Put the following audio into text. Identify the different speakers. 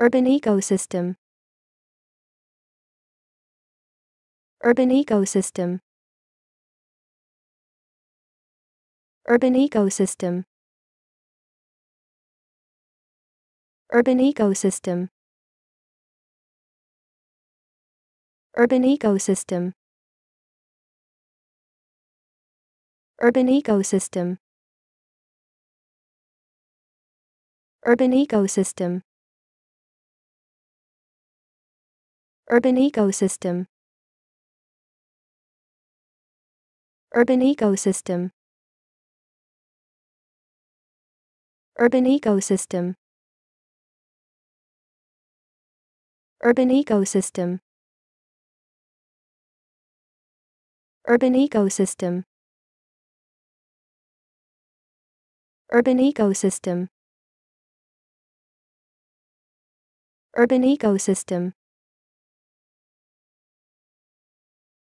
Speaker 1: Urban ecosystem. Urban ecosystem. Urban ecosystem. Urban ecosystem. Urban ecosystem. Urban ecosystem. Urban ecosystem. Urban ecosystem. Urban ecosystem. Urban ecosystem. Urban ecosystem. Urban ecosystem. Urban ecosystem. Urban ecosystem.